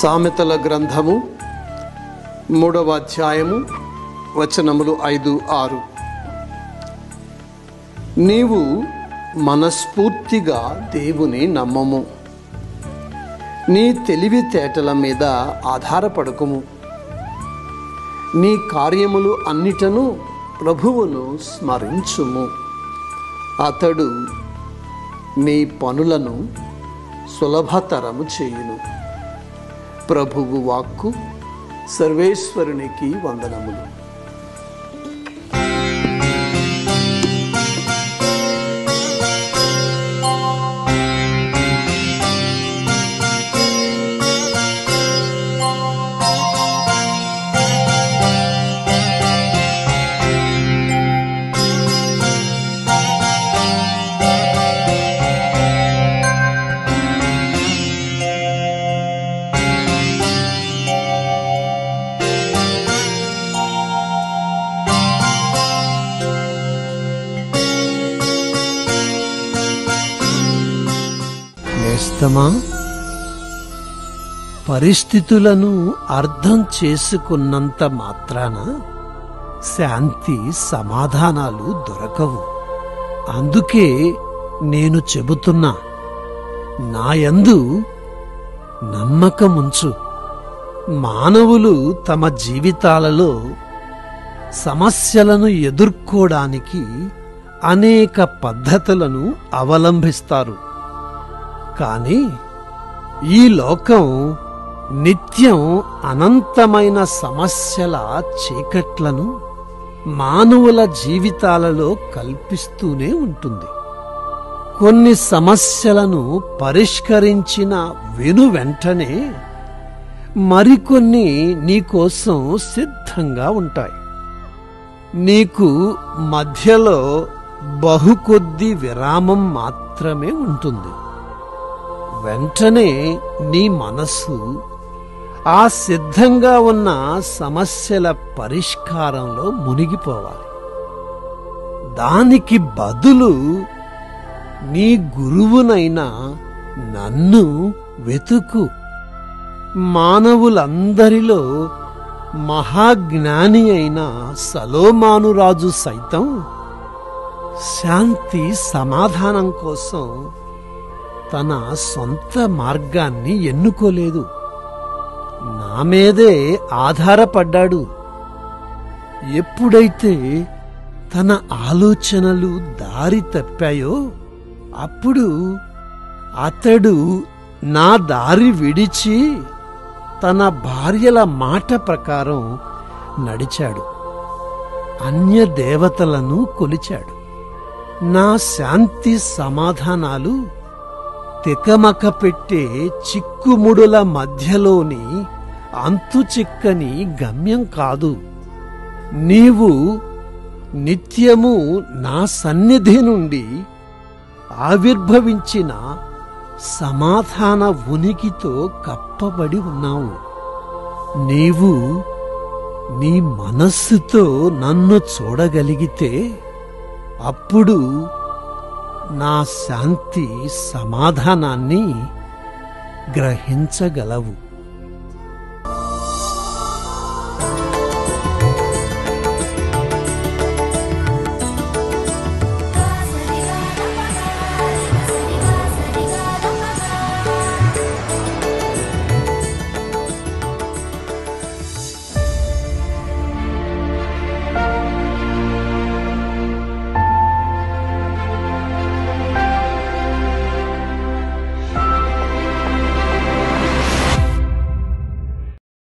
సామెతల గ్రంథము మూడవ అధ్యాయము వచనములు ఐదు ఆరు. నీవు మనస్ఫూర్తిగా దేవుని నమ్మము. నీ తెలివితేటల మీద ఆధారపడకము. నీ కార్యములు అన్నిటను ప్రభువును స్మరించుము. అతడు నీ పనులను సులభతరము చేయును. ప్రభువు వాక్కు సర్వేశ్వరునికి వందనములు. నేస్తమా పరిస్థితులను అర్థం చేసుకున్నంత మాత్రాన శాంతి సమాధానాలు దొరకవు. అందుకే నేను చెబుతున్నా నాయందు నమ్మకముంచు. మానవులు తమ జీవితాలలో సమస్యలను ఎదుర్కోవడానికి అనేక పద్ధతులను అవలంబిస్తారు. కానీ ఈ లోకం నిత్యం అనంతమైన సమస్యల చీకట్లను మానవుల జీవితాలలో కల్పిస్తూనే ఉంటుంది. కొన్ని సమస్యలను పరిష్కరించిన వెను వెంటనే మరికొన్ని నీకోసం సిద్ధంగా ఉంటాయి. నీకు మధ్యలో బహుకొద్ది విరామం మాత్రమే ఉంటుంది. వెంటనే నీ మనస్సు ఆ సిద్ధంగా ఉన్న సమస్యల పరిష్కారంలో మునిగిపోవాలి. దానికి బదులు నీ గురువునైన నన్ను వెతుకు. మానవులందరిలో మహాజ్ఞాని అయిన సలోమానురాజు సైతం శాంతి సమాధానం కోసం తన సొంత మార్గాన్ని ఎన్నుకోలేదు. నా మీదే ఆధారపడ్డాడు. ఎప్పుడైతే తన ఆలోచనలు దారి తప్పాయో అప్పుడు అతడు నా దారి విడిచి తన భార్యల మాట ప్రకారం నడిచాడు. అన్య దేవతలను కొలిచాడు. నా శాంతి సమాధానాలు తికమక పెట్టే చిక్కుముడుల మధ్యలోని అంతుచిక్కని గమ్యం కాదు. నీవు నిత్యము నా సన్నిధి నుండి ఆవిర్భవించిన సమాధాన ఉనికితో కప్పబడి ఉన్నావు. నీవు నీ మనస్సుతో నన్ను చూడగలిగితే అప్పుడు నా శాంతి సమాధానాన్ని గ్రహించగలవు.